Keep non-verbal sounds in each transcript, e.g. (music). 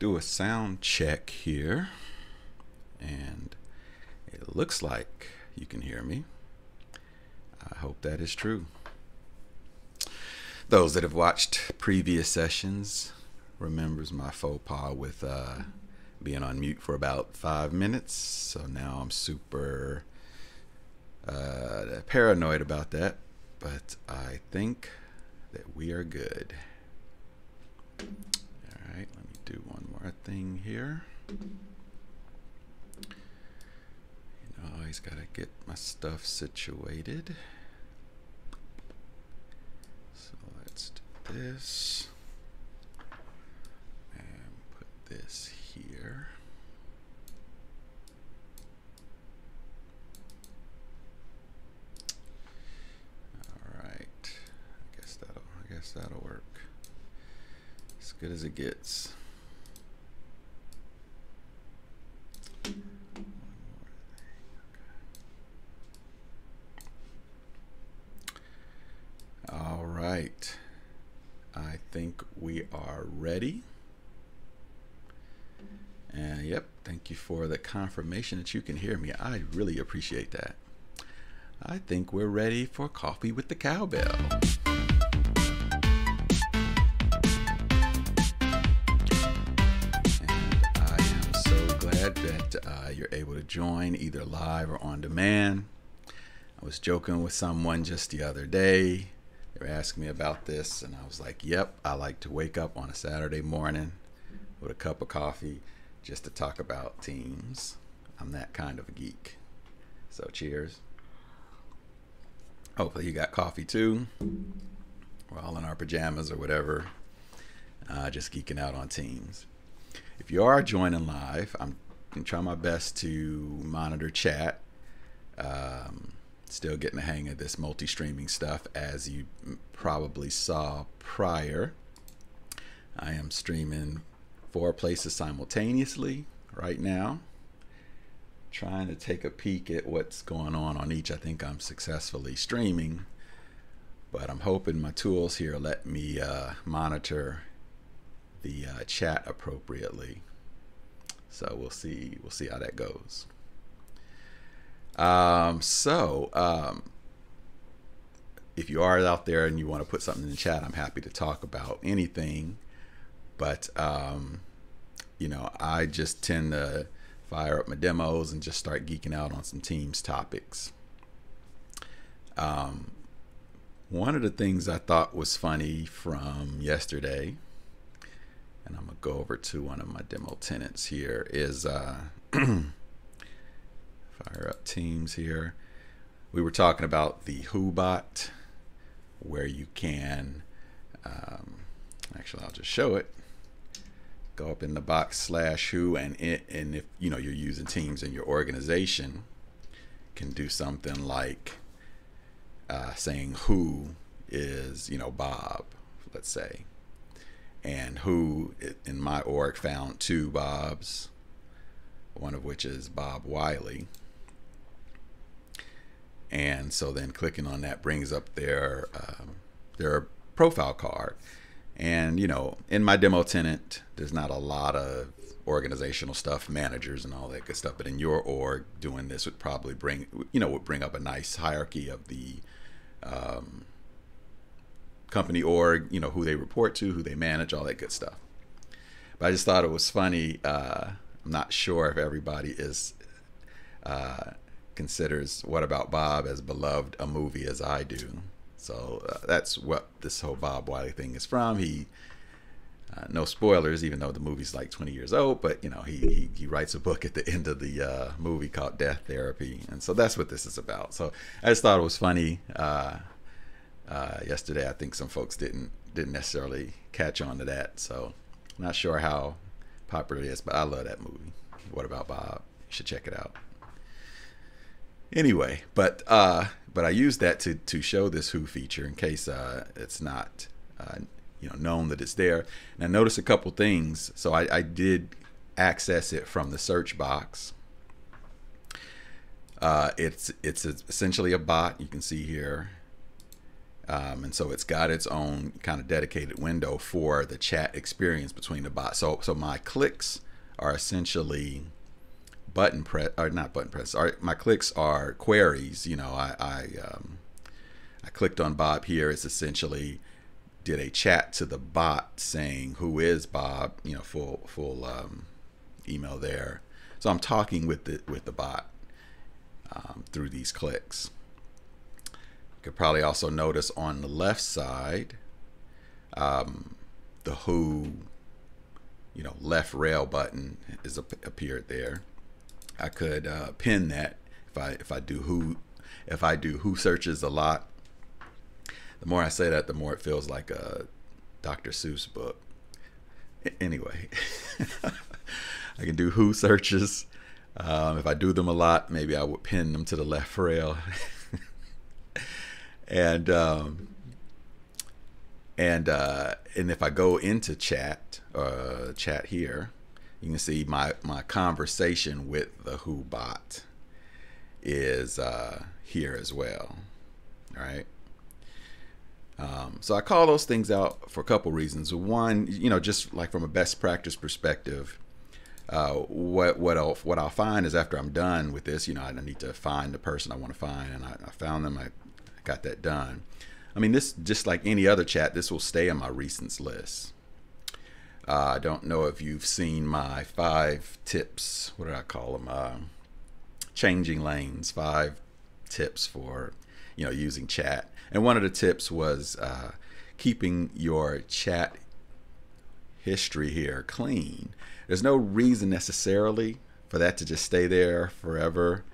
do a sound check here. And it looks like you can hear me. I hope that is true. Those that have watched previous sessions remembers my faux pas with uh, being on mute for about five minutes. So now I'm super uh, paranoid about that. But I think that we are good. All right, let me do one more thing here. You know, I always got to get my stuff situated. So let's do this. And put this here. All right. I guess that'll I guess that'll work. As good as it gets. All right. I think we are ready. And yep, thank you for the confirmation that you can hear me. I really appreciate that. I think we're ready for coffee with the cowbell. And I am so glad that uh, you're able to join either live or on demand. I was joking with someone just the other day. They were asking me about this, and I was like, Yep, I like to wake up on a Saturday morning with a cup of coffee just to talk about teams. I'm that kind of a geek. So, cheers. Hopefully, you got coffee too. We're all in our pajamas or whatever, uh, just geeking out on teams. If you are joining live, I'm going to try my best to monitor chat. Um, still getting the hang of this multi streaming stuff, as you probably saw prior. I am streaming four places simultaneously right now. Trying to take a peek at what's going on on each. I think I'm successfully streaming, but I'm hoping my tools here let me uh, monitor the uh, chat appropriately. So we'll see. We'll see how that goes. Um, so um, if you are out there and you want to put something in the chat, I'm happy to talk about anything. But um, you know, I just tend to fire up my demos and just start geeking out on some teams topics. Um, one of the things I thought was funny from yesterday, and I'm gonna go over to one of my demo tenants here, is uh, (clears throat) fire up teams here. We were talking about the WhoBot, where you can, um, actually, I'll just show it go up in the box slash who and it and if you know you're using teams in your organization can do something like uh, saying who is you know Bob let's say. And who in my org found two Bobs one of which is Bob Wiley. And so then clicking on that brings up their um, their profile card and you know, in my demo tenant, there's not a lot of organizational stuff, managers and all that good stuff. But in your org, doing this would probably bring you know would bring up a nice hierarchy of the um, company org, you know, who they report to, who they manage, all that good stuff. But I just thought it was funny. Uh, I'm not sure if everybody is uh, considers What About Bob as beloved a movie as I do. So uh, that's what this whole Bob Wiley thing is from. He, uh, no spoilers, even though the movie's like 20 years old, but you know, he, he, he writes a book at the end of the uh, movie called Death Therapy. And so that's what this is about. So I just thought it was funny. Uh, uh, yesterday, I think some folks didn't, didn't necessarily catch on to that. So not sure how popular it is, but I love that movie. What about Bob? You should check it out. Anyway, but uh, but I use that to to show this Who feature in case uh, it's not uh, you know known that it's there. And I a couple things. So I, I did access it from the search box. Uh, it's it's essentially a bot. You can see here. Um, and so it's got its own kind of dedicated window for the chat experience between the bots. So, so my clicks are essentially button press, or not button press. Are, my clicks are queries. You know, I I, um, I clicked on Bob here. It's essentially did a chat to the bot saying who is Bob. You know, full full um, email there. So I'm talking with the with the bot um, through these clicks. You could probably also notice on the left side, um, the Who, you know, left rail button is appeared there. I could uh, pin that if I if I do Who, if I do Who searches a lot. The more I say that, the more it feels like a Dr. Seuss book. Anyway, (laughs) I can do Who searches. Um, if I do them a lot, maybe I would pin them to the left rail. (laughs) and um, and uh, and if I go into chat, uh, chat here, you can see my my conversation with the Who bot is uh, here as well. All right. Um, so I call those things out for a couple reasons. One, you know, just like from a best practice perspective, uh, what what I'll what I'll find is after I'm done with this, you know, I need to find the person I want to find, and I, I found them. I got that done. I mean, this just like any other chat, this will stay on my recents list. Uh, I don't know if you've seen my five tips. What did I call them? Uh, changing lanes. Five tips for you know using chat. And one of the tips was uh, keeping your chat history here clean. There's no reason necessarily for that to just stay there forever.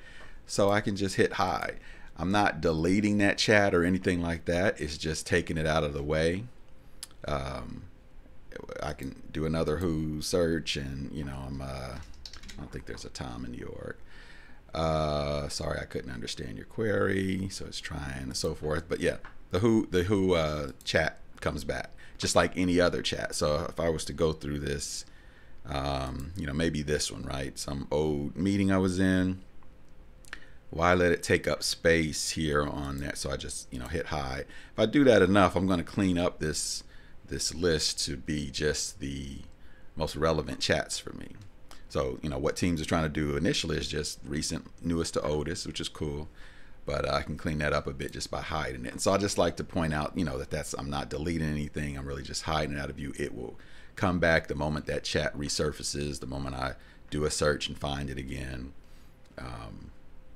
So I can just hit hide. I'm not deleting that chat or anything like that. It's just taking it out of the way. Um, I can do another Who search, and you know, I'm. Uh, I don't think there's a Tom in New York. Uh, sorry, I couldn't understand your query, so it's trying and so forth. But yeah, the Who the Who uh, chat comes back just like any other chat. So if I was to go through this, um, you know, maybe this one, right? Some old meeting I was in why let it take up space here on that so I just you know hit hide if I do that enough I'm going to clean up this this list to be just the most relevant chats for me. So you know what teams are trying to do initially is just recent newest to oldest which is cool. But I can clean that up a bit just by hiding it. And so I just like to point out you know that that's I'm not deleting anything. I'm really just hiding it out of view. It will come back the moment that chat resurfaces the moment I do a search and find it again. Um,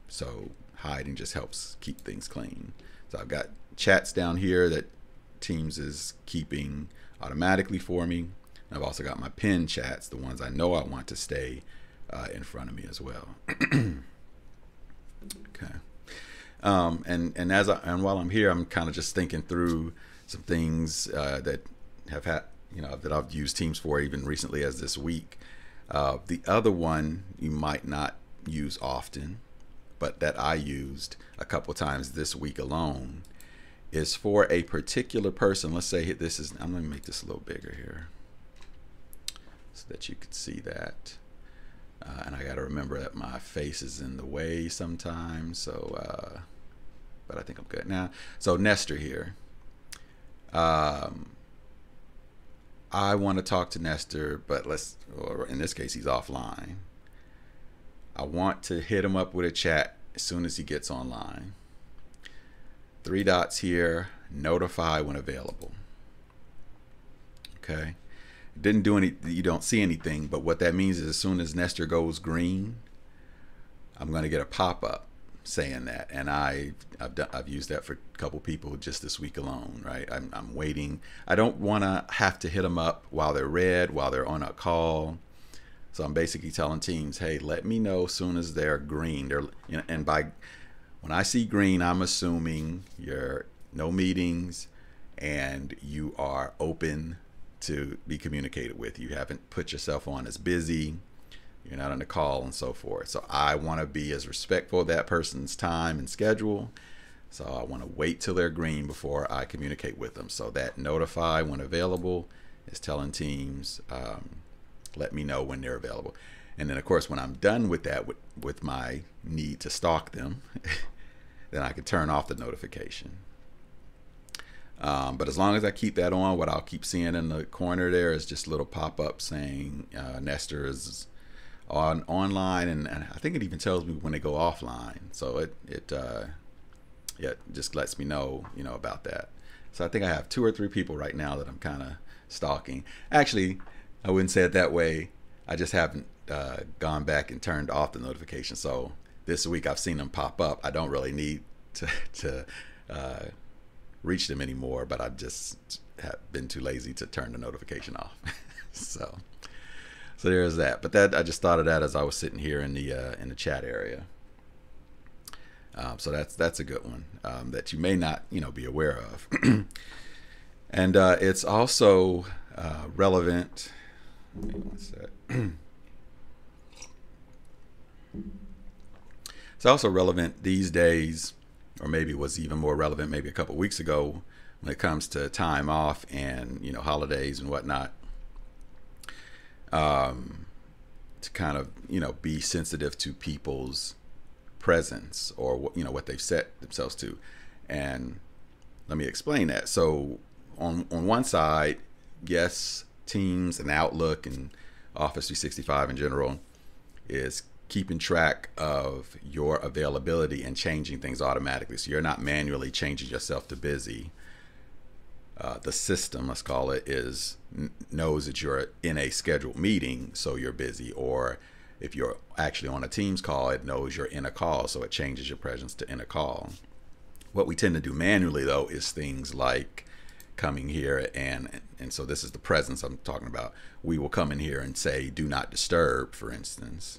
so hiding just helps keep things clean. So I've got chats down here that Teams is keeping automatically for me. And I've also got my pin chats, the ones I know I want to stay uh, in front of me as well. (clears throat) okay. Um, and and as I, and while I'm here, I'm kind of just thinking through some things uh, that have had you know that I've used Teams for even recently as this week. Uh, the other one you might not use often but that I used a couple times this week alone is for a particular person. Let's say this is, I'm going to make this a little bigger here so that you can see that. Uh, and I got to remember that my face is in the way sometimes. So, uh, but I think I'm good now. So Nestor here. Um, I want to talk to Nestor, but let's, or in this case, he's offline. I want to hit him up with a chat as soon as he gets online. Three dots here, notify when available. Okay. Didn't do any, you don't see anything, but what that means is as soon as Nestor goes green, I'm going to get a pop-up saying that. And I, I've, done, I've used that for a couple people just this week alone, right? I'm, I'm waiting. I don't want to have to hit them up while they're red, while they're on a call. So I'm basically telling teams, hey, let me know as soon as they're green. They're and by when I see green, I'm assuming you're no meetings and you are open to be communicated with. You haven't put yourself on as busy. You're not on a call and so forth. So I want to be as respectful of that person's time and schedule. So I want to wait till they're green before I communicate with them. So that notify when available is telling teams um, let me know when they're available. And then, of course, when I'm done with that, with, with my need to stalk them, (laughs) then I can turn off the notification. Um, but as long as I keep that on, what I'll keep seeing in the corner there is just a little pop up saying uh, Nestor is on online, and, and, I think it even tells me when they go offline. So it it uh, yeah just lets me know you know about that. So I think I have two or three people right now that I'm kind of stalking. Actually, I wouldn't say it that way. I just haven't uh, gone back and turned off the notification. So this week I've seen them pop up. I don't really need to (laughs) to uh, reach them anymore, but I've just have been too lazy to turn the notification off. (laughs) so so there's that. But that I just thought of that as I was sitting here in the uh, in the chat area. Um, so that's that's a good one um, that you may not you know be aware of, (clears throat) and uh, it's also uh, relevant. (clears throat) it's also relevant these days, or maybe was even more relevant maybe a couple weeks ago when it comes to time off and you know holidays and whatnot um, to kind of you know be sensitive to people's presence or what you know what they've set themselves to. And let me explain that. So on on one side yes teams and outlook and office 365 in general is keeping track of your availability and changing things automatically so you're not manually changing yourself to busy uh, the system, let's call it, is knows that you're in a scheduled meeting, so you're busy. Or if you're actually on a Teams call, it knows you're in a call, so it changes your presence to in a call. What we tend to do manually, though, is things like coming here and and so this is the presence I'm talking about. We will come in here and say "Do not disturb," for instance,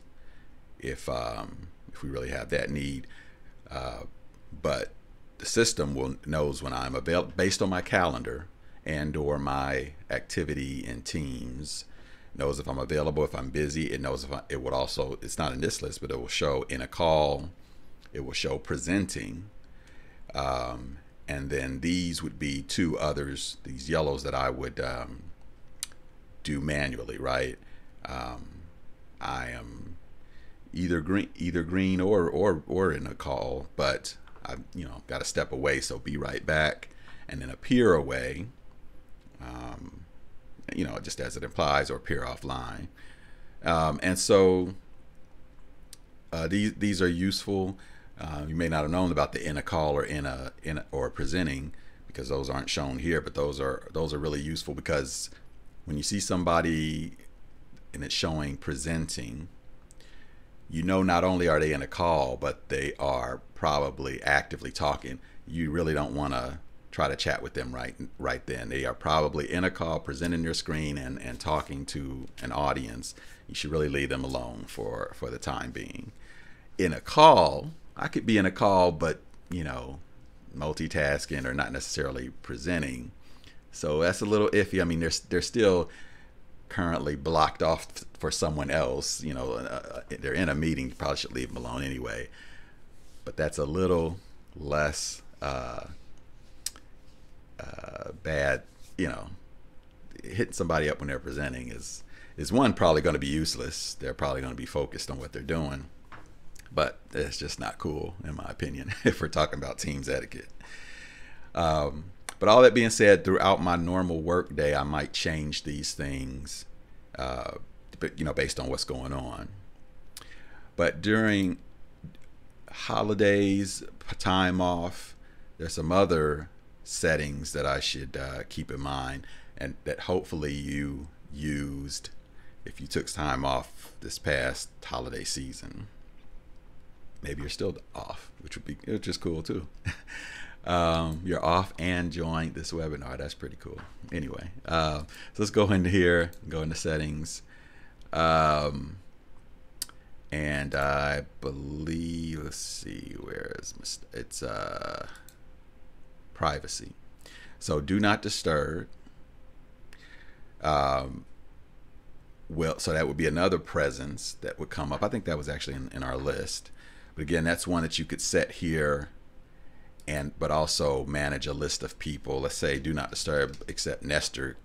if um, if we really have that need. Uh, but the system will knows when I'm available based on my calendar and or my activity in Teams knows if I'm available if I'm busy it knows if I, it would also it's not in this list but it will show in a call it will show presenting um, and then these would be two others these yellows that I would um, do manually right um, I am either green either green or or or in a call but I, you know, got to step away, so be right back, and then appear away. Um, you know, just as it implies, or appear offline. Um, and so uh, these these are useful. Uh, you may not have known about the in a call or in a in a, or presenting because those aren't shown here, but those are those are really useful because when you see somebody and it's showing presenting you know not only are they in a call, but they are probably actively talking. You really don't want to try to chat with them right right then. They are probably in a call, presenting their screen and, and talking to an audience. You should really leave them alone for, for the time being. In a call, I could be in a call, but you know, multitasking or not necessarily presenting. So that's a little iffy. I mean, there's there's still currently blocked off for someone else, you know, uh, uh, they're in a meeting, you probably should leave them alone anyway. But that's a little less uh, uh, bad, you know. Hitting somebody up when they're presenting is is one probably going to be useless. They're probably going to be focused on what they're doing, but it's just not cool in my opinion (laughs) if we're talking about teams etiquette. Um, but all that being said, throughout my normal work day, I might change these things, uh, you know, based on what's going on. But during holidays, time off, there's some other settings that I should uh, keep in mind and that hopefully you used if you took time off this past holiday season. Maybe you're still off, which would be is cool too. (laughs) um, you're off and joined this webinar. That's pretty cool. Anyway, uh, so let's go into here, go into settings. Um, and I believe, let's see, where is it's uh, privacy. So do not disturb. Um, well, so that would be another presence that would come up. I think that was actually in, in our list. But again, that's one that you could set here and but also manage a list of people. Let's say do not disturb, except Nestor,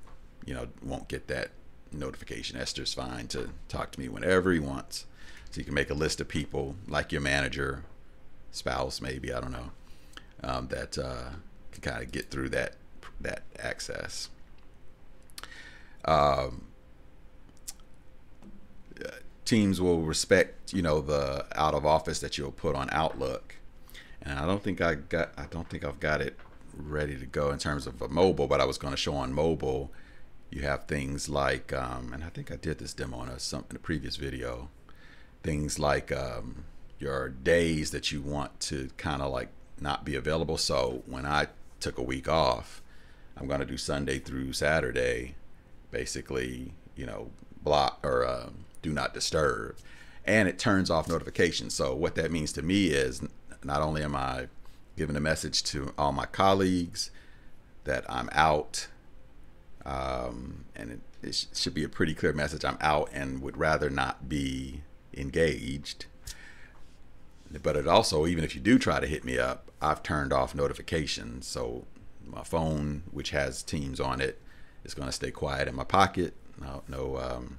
you know, won't get that notification. Nestor's fine to talk to me whenever he wants. So you can make a list of people like your manager, spouse, maybe I don't know, um, that uh, can kind of get through that that access. Um, teams will respect, you know, the out of office that you'll put on Outlook. And I don't think I got, I don't think I've got it ready to go in terms of a mobile, but I was going to show on mobile. You have things like, um, and I think I did this demo in a, some, in a previous video. Things like um, your days that you want to kind of like not be available. So when I took a week off, I'm going to do Sunday through Saturday, basically, you know, block or uh, do not disturb. And it turns off notifications. So what that means to me is not only am I giving a message to all my colleagues that I'm out, um, and it, it sh should be a pretty clear message. I'm out and would rather not be engaged. But it also, even if you do try to hit me up, I've turned off notifications. So my phone, which has Teams on it, is going to stay quiet in my pocket. No, no um,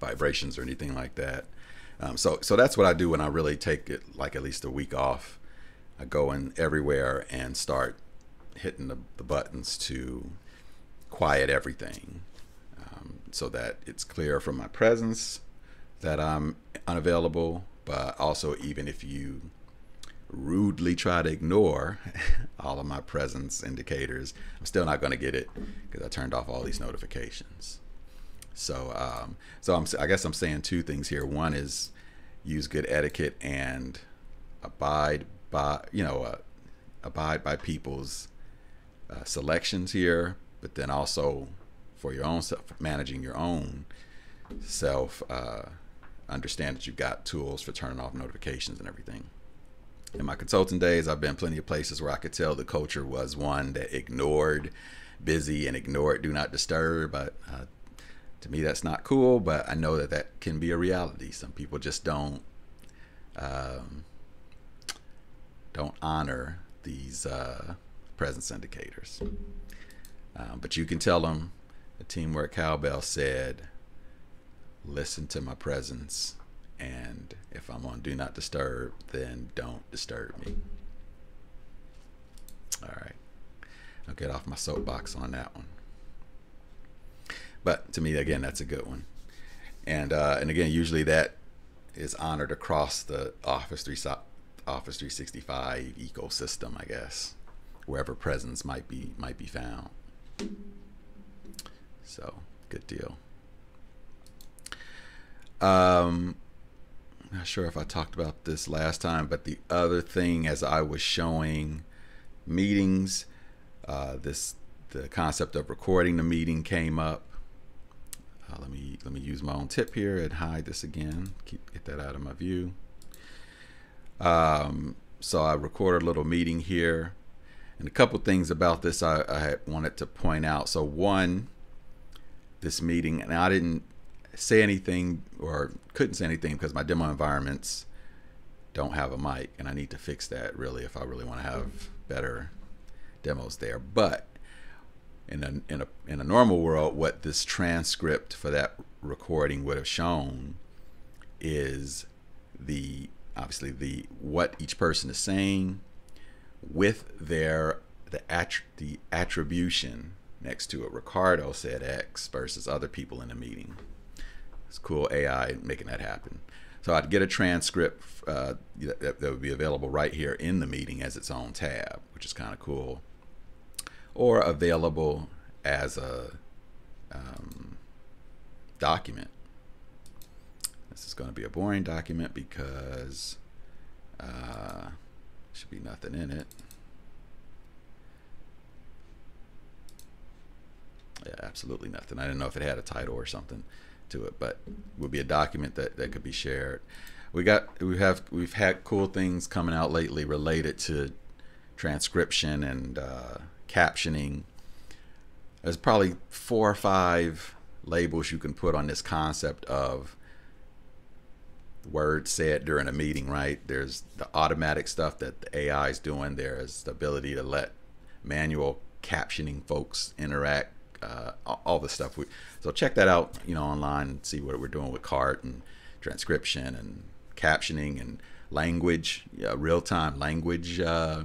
vibrations or anything like that. Um, so, so that's what I do when I really take it like at least a week off. I go in everywhere and start hitting the, the buttons to quiet everything um, so that it's clear from my presence that I'm unavailable. But also, even if you rudely try to ignore (laughs) all of my presence indicators, I'm still not going to get it because I turned off all these notifications. So, um, so I'm, I guess I'm saying two things here. One is use good etiquette and abide by, you know, uh, abide by people's uh, selections here, but then also for your own self, managing your own self, uh, understand that you've got tools for turning off notifications and everything. In my consulting days, I've been plenty of places where I could tell the culture was one that ignored busy and ignored do not disturb. But uh, to me that's not cool but i know that that can be a reality. Some people just don't um, don't honor these uh, presence indicators um, but you can tell them the teamwork cowbell said listen to my presence and if i'm on do not disturb then don't disturb me. All right. I'll get off my soapbox on that one but to me, again, that's a good one. And uh, and again, usually that is honored across the Office 3 Office 365 ecosystem, I guess, wherever presence might be might be found. So good deal. Um, not sure if I talked about this last time, but the other thing, as I was showing meetings, uh, this the concept of recording the meeting came up. Uh, let me let me use my own tip here and hide this again. Keep get that out of my view. Um, so I recorded a little meeting here, and a couple things about this I, I wanted to point out. So one, this meeting, and I didn't say anything or couldn't say anything because my demo environments don't have a mic, and I need to fix that really if I really want to have better demos there. But in a, in a in a normal world, what this transcript for that recording would have shown is the obviously the what each person is saying with their the attr the attribution next to it. Ricardo said X versus other people in the meeting. It's cool AI making that happen. So I'd get a transcript uh, that, that would be available right here in the meeting as its own tab, which is kind of cool or available as a um, document. This is going to be a boring document because uh, should be nothing in it. Yeah, absolutely nothing. I didn't know if it had a title or something to it, but it would be a document that, that could be shared. We got we have we've had cool things coming out lately related to transcription and uh, captioning. There's probably four or five labels you can put on this concept of words said during a meeting, right? There's the automatic stuff that the AI is doing. There's the ability to let manual captioning folks interact, uh, all the stuff. We, so check that out, you know, online and see what we're doing with CART and transcription and captioning and language, yeah, real-time language uh,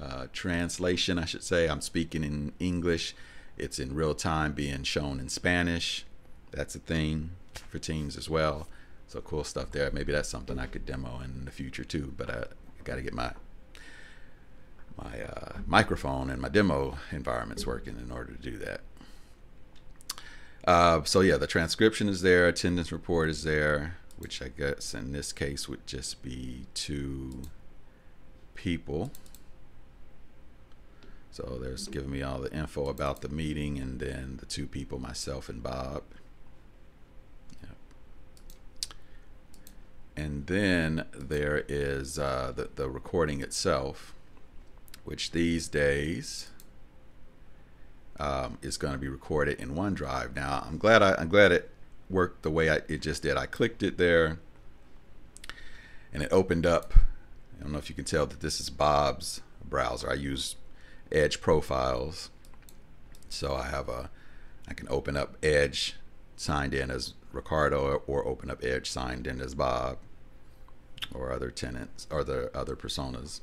uh, translation, I should say. I'm speaking in English. It's in real time being shown in Spanish. That's a thing for teams as well. So cool stuff there. Maybe that's something I could demo in the future too. But I, I got to get my my uh, microphone and my demo environments working in order to do that. Uh, so yeah, the transcription is there, attendance report is there, which I guess in this case would just be two people. So there's giving me all the info about the meeting and then the two people, myself and Bob. Yep. And then there is uh, the, the recording itself, which these days um, is going to be recorded in OneDrive. Now, I'm glad I, I'm glad it worked the way I, it just did. I clicked it there, and it opened up. I don't know if you can tell that this is Bob's browser. I use Edge profiles, so I have a I can open up Edge signed in as Ricardo, or open up Edge signed in as Bob, or other tenants or the other personas.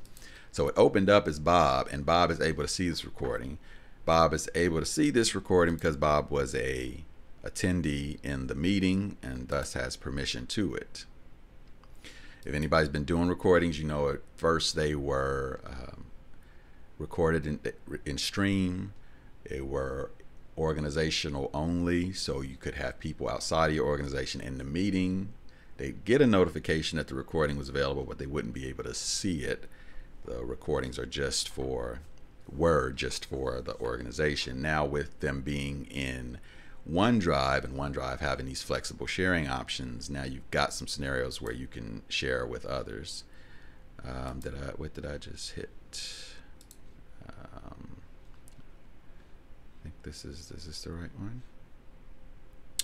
So it opened up as Bob, and Bob is able to see this recording. Bob is able to see this recording because Bob was a attendee in the meeting and thus has permission to it. If anybody's been doing recordings, you know at first they were um, recorded in, in stream. They were organizational only, so you could have people outside of your organization in the meeting. They'd get a notification that the recording was available, but they wouldn't be able to see it. The recordings are just for were just for the organization. Now, with them being in OneDrive and OneDrive having these flexible sharing options, now you've got some scenarios where you can share with others. Um, did I? What did I just hit? Um, I think this is. Is this the right one?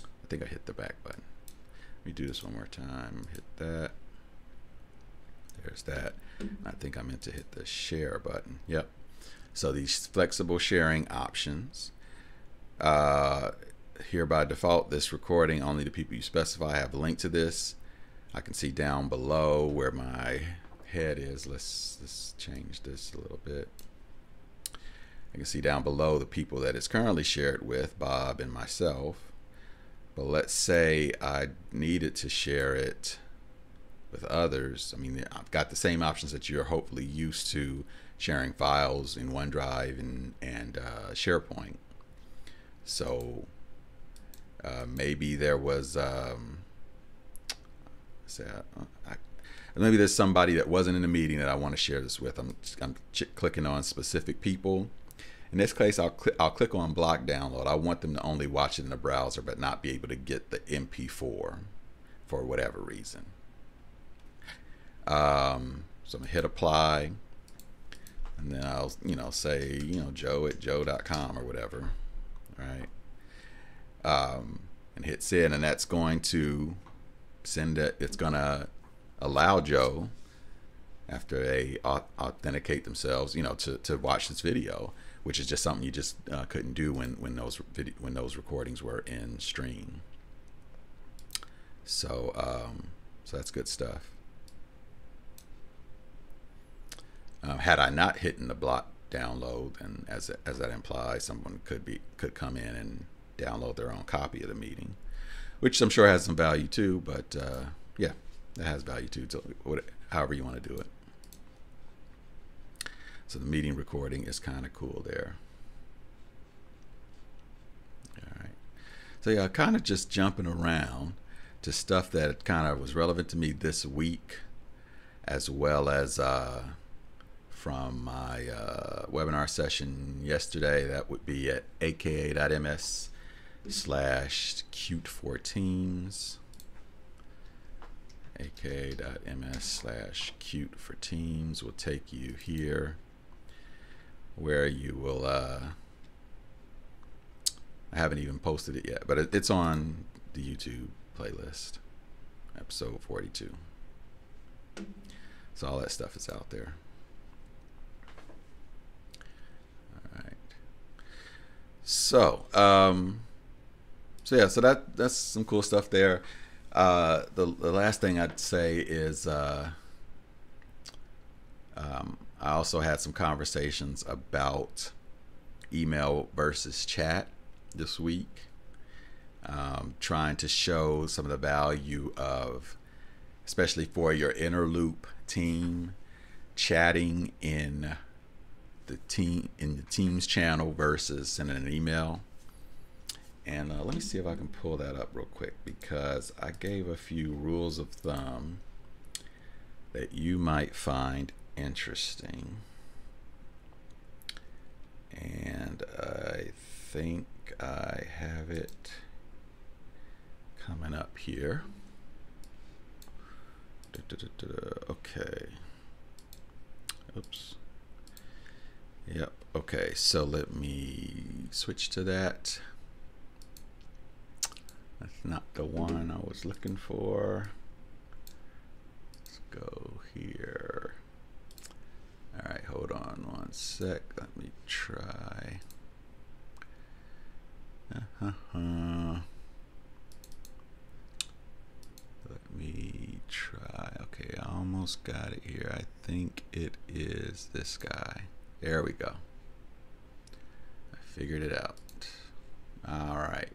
I think I hit the back button. Let me do this one more time. Hit that. There's that. I think I meant to hit the share button. Yep. So these flexible sharing options. Uh, here by default, this recording, only the people you specify have a link to this. I can see down below where my head is. Let's, let's change this a little bit. I can see down below the people that it's currently shared with, Bob and myself. But let's say I needed to share it with others. I mean, I've got the same options that you're hopefully used to sharing files in OneDrive and and uh, SharePoint. So uh, maybe there was um, say uh, I, maybe there's somebody that wasn't in the meeting that I want to share this with. I'm I'm clicking on specific people. In this case, I'll cl I'll click on block download. I want them to only watch it in the browser, but not be able to get the MP4 for whatever reason. Um, so I'm gonna hit apply and then I'll you know say you know Joe at Joe.com or whatever, right? Um, and hit send, and that's going to send it. It's gonna allow Joe after they authenticate themselves, you know, to, to watch this video, which is just something you just uh, couldn't do when when those video, when those recordings were in stream. So um, so that's good stuff. Um, had I not hit the block download, and as as that implies, someone could be could come in and download their own copy of the meeting, which I'm sure has some value too. But uh, yeah, it has value too. So however you want to do it. So the meeting recording is kind of cool there. All right. So yeah, kind of just jumping around to stuff that kind of was relevant to me this week, as well as. Uh, from my uh, webinar session yesterday. That would be at aka.ms slash cute for teams. aka.ms slash cute for teams will take you here where you will uh, I haven't even posted it yet, but it, it's on the YouTube playlist, episode 42. So all that stuff is out there. All right. So, um, so yeah, so that that's some cool stuff there. Uh, the the last thing I'd say is uh, um, I also had some conversations about email versus chat this week, um, trying to show some of the value of, especially for your inner loop team, chatting in the team in the Teams channel versus sending an email. And uh, let me see if I can pull that up real quick because I gave a few rules of thumb that you might find interesting. And I think I have it coming up here. Da, da, da, okay. Oops. Yep. Okay. So let me switch to that. That's not the one I was looking for. Let's go here. All right, hold on one sec. Let me try. Uh -huh. Let me try. Okay, I almost got it here. I think it is this guy. There we go. I figured it out. All right.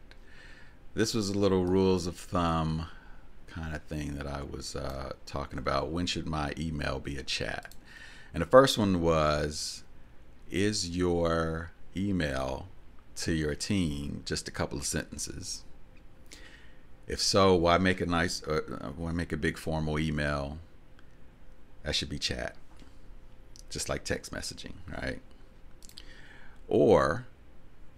This was a little rules of thumb kind of thing that I was uh, talking about. When should my email be a chat? And the first one was Is your email to your team just a couple of sentences? If so, why make a nice, uh, why make a big formal email? That should be chat, just like text messaging, right? Or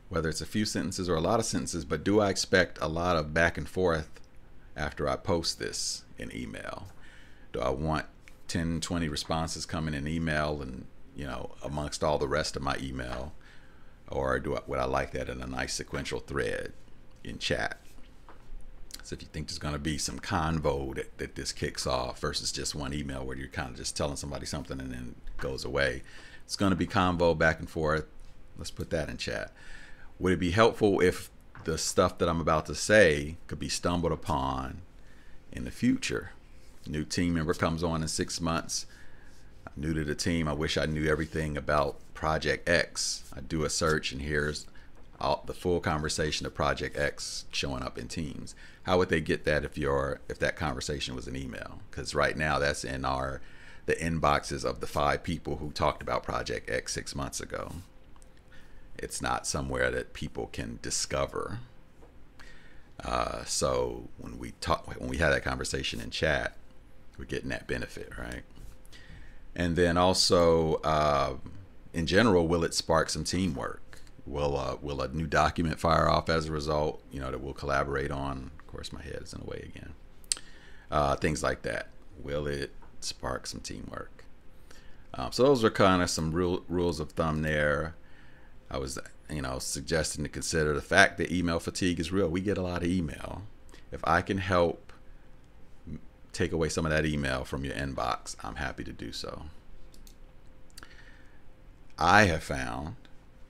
whether it's a few sentences or a lot of sentences, but do I expect a lot of back and forth after I post this in email? Do I want 10, 20 responses coming in email and, you know, amongst all the rest of my email? Or do I, would I like that in a nice sequential thread in chat? So if you think there's going to be some convo that, that this kicks off versus just one email where you're kind of just telling somebody something and then goes away, it's going to be convo back and forth. Let's put that in chat. Would it be helpful if the stuff that I'm about to say could be stumbled upon in the future? New team member comes on in six months. I'm new to the team. I wish I knew everything about Project X. I do a search and here's all, the full conversation of Project X showing up in Teams. How would they get that if your if that conversation was an email? Because right now that's in our the inboxes of the five people who talked about Project X six months ago. It's not somewhere that people can discover. Uh, so when we talk, when we have that conversation in chat, we're getting that benefit, right? And then also, uh, in general, will it spark some teamwork? Will uh, will a new document fire off as a result? You know that we'll collaborate on. Of course, my head is in the way again. Uh, things like that. Will it spark some teamwork? Um, so those are kind of some real rules of thumb there. I was, you know, suggesting to consider the fact that email fatigue is real. We get a lot of email. If I can help take away some of that email from your inbox, I'm happy to do so. I have found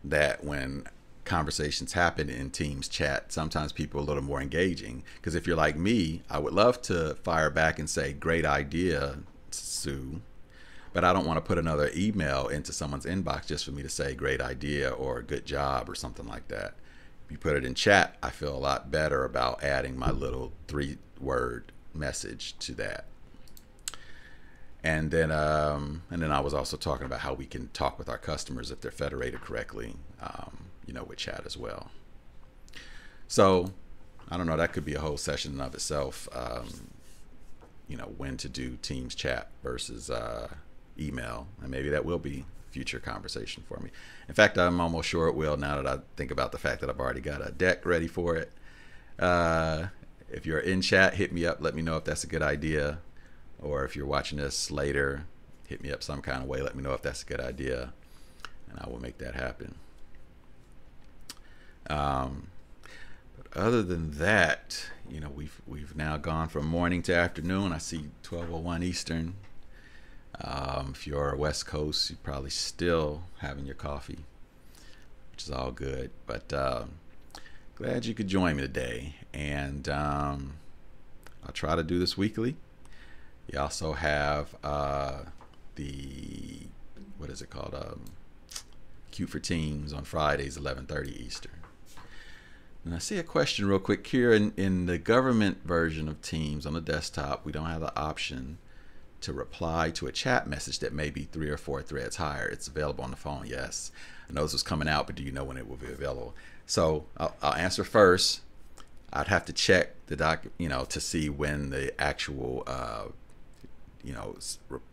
that when conversations happen in Teams chat, sometimes people are a little more engaging. Because if you're like me, I would love to fire back and say, Great idea, Sue. But I don't want to put another email into someone's inbox just for me to say great idea or good job or something like that. If you put it in chat, I feel a lot better about adding my little three word message to that. And then, um, and then I was also talking about how we can talk with our customers if they're federated correctly, um, you know, with chat as well. So, I don't know. That could be a whole session in of itself. Um, you know, when to do Teams chat versus uh, email, and maybe that will be future conversation for me. In fact, I'm almost sure it will now that I think about the fact that I've already got a deck ready for it. Uh, if you're in chat, hit me up. Let me know if that's a good idea or if you're watching this later, hit me up some kind of way. Let me know if that's a good idea, and I will make that happen. Um, but other than that, you know, we've we've now gone from morning to afternoon. I see 12:01 Eastern. Um, if you're West Coast, you're probably still having your coffee, which is all good. But uh, glad you could join me today, and um, I'll try to do this weekly. You also have uh, the what is it called? Um, Cute for Teams on Fridays, 11:30 Eastern. And I see a question real quick here in, in the government version of Teams on the desktop. We don't have the option to reply to a chat message that may be three or four threads higher. It's available on the phone. Yes, I know this was coming out, but do you know when it will be available? So I'll, I'll answer first. I'd have to check the doc, you know, to see when the actual, uh, you know,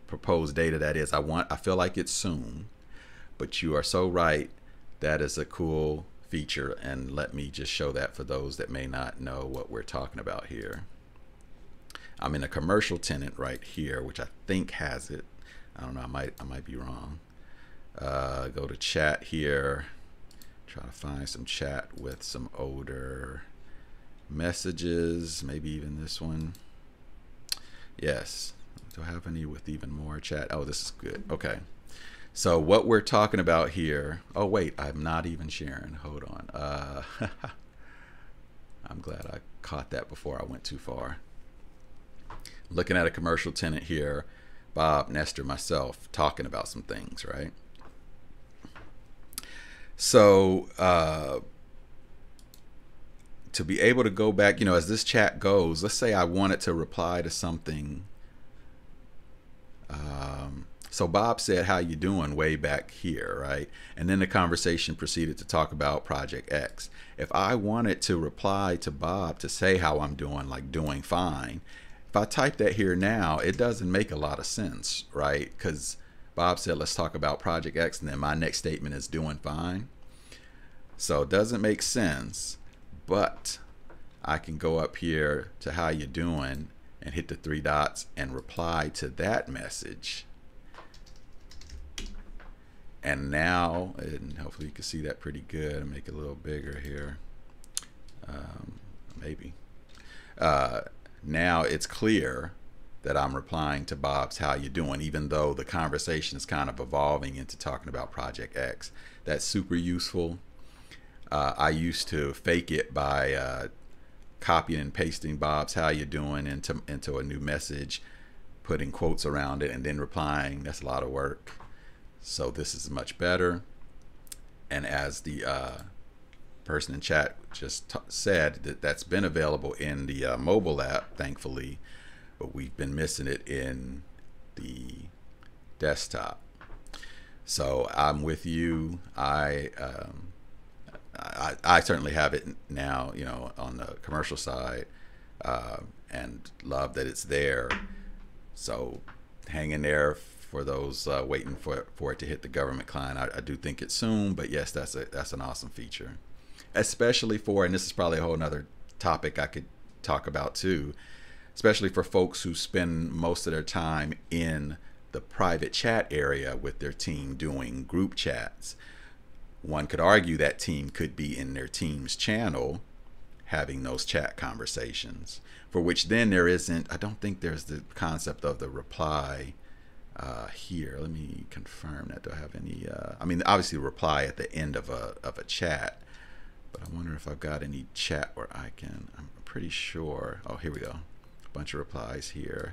proposed data that is. I want. I feel like it's soon, but you are so right. That is a cool feature, and let me just show that for those that may not know what we're talking about here. I'm in a commercial tenant right here, which I think has it. I don't know. I might. I might be wrong. Uh, go to chat here. Try to find some chat with some older messages. Maybe even this one. Yes. Do I have any with even more chat? Oh, this is good. Okay. So what we're talking about here. Oh wait, I'm not even sharing. Hold on. Uh, (laughs) I'm glad I caught that before I went too far looking at a commercial tenant here, Bob, Nestor, myself, talking about some things, right? So, uh, to be able to go back, you know, as this chat goes, let's say I wanted to reply to something. Um, so Bob said, "How you doing?" way back here, right? And then the conversation proceeded to talk about Project X. If I wanted to reply to Bob to say how I'm doing, like doing fine, if I type that here now, it doesn't make a lot of sense, right? Because Bob said, let's talk about Project X, and then my next statement is doing fine. So it doesn't make sense, but I can go up here to how you're doing and hit the three dots and reply to that message. And now, and hopefully you can see that pretty good. make it a little bigger here. Um, maybe. Uh, now it's clear that I'm replying to Bob's how you doing, even though the conversation is kind of evolving into talking about Project X. That's super useful. Uh, I used to fake it by uh, copying and pasting Bob's how you doing into into a new message, putting quotes around it, and then replying. That's a lot of work. So this is much better. And as the uh, person in chat just said that that's been available in the uh, mobile app, thankfully, but we've been missing it in the desktop. So I'm with you. I, um, I, I certainly have it now, you know, on the commercial side, uh, and love that it's there. So hang in there for those uh, waiting for for it to hit the government client. I, I do think it's soon, but yes, that's a that's an awesome feature especially for, and this is probably a whole nother topic I could talk about too, especially for folks who spend most of their time in the private chat area with their team doing group chats. One could argue that team could be in their team's channel having those chat conversations, for which then there isn't, I don't think there's the concept of the reply uh, here. Let me confirm that. Do I have any? Uh, I mean, obviously, reply at the end of a of a chat, but I wonder if I've got any chat where I can. I'm pretty sure. Oh, here we go. Bunch of replies here.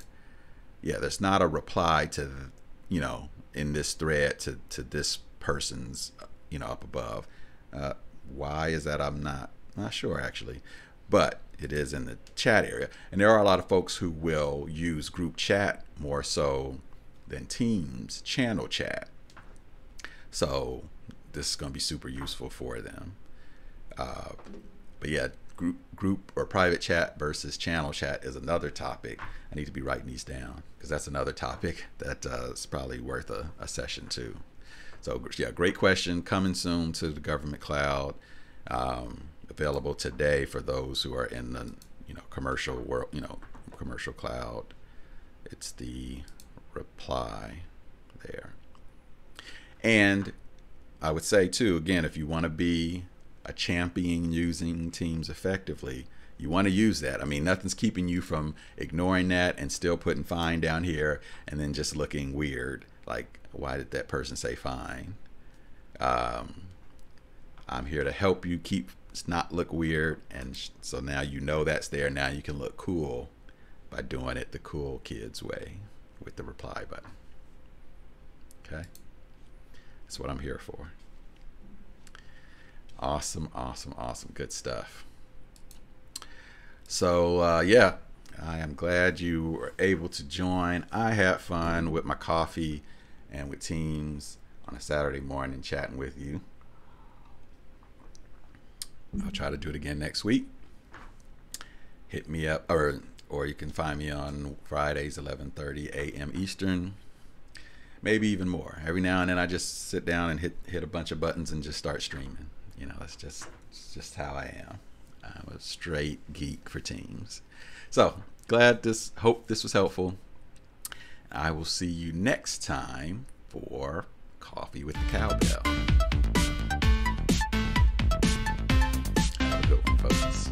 Yeah, there's not a reply to, you know, in this thread to to this person's, you know, up above. Uh, why is that? I'm not not sure actually, but it is in the chat area, and there are a lot of folks who will use group chat more so than Teams channel chat. So this is going to be super useful for them. Uh, but yeah, group group or private chat versus channel chat is another topic. I need to be writing these down because that's another topic that uh, is probably worth a, a, session too. So yeah, great question. Coming soon to the government cloud. Um, available today for those who are in the you know commercial world, you know commercial cloud. It's the reply there. And I would say too, again, if you want to be a champion using teams effectively, you want to use that. I mean, nothing's keeping you from ignoring that and still putting fine down here and then just looking weird. Like, why did that person say fine? Um, I'm here to help you keep not look weird. And so now you know that's there. Now you can look cool by doing it the cool kids way with the reply button. Okay. That's what I'm here for. Awesome, awesome, awesome. Good stuff. So, uh, yeah, I am glad you were able to join. I had fun with my coffee and with teams on a Saturday morning chatting with you. I'll try to do it again next week. Hit me up, or or you can find me on Fridays, 11:30 a.m. Eastern. Maybe even more. Every now and then, I just sit down and hit hit a bunch of buttons and just start streaming. You know, that's just that's just how I am. I'm a straight geek for teams. So glad this. Hope this was helpful. I will see you next time for Coffee with the Cowbell. Have a good one, folks.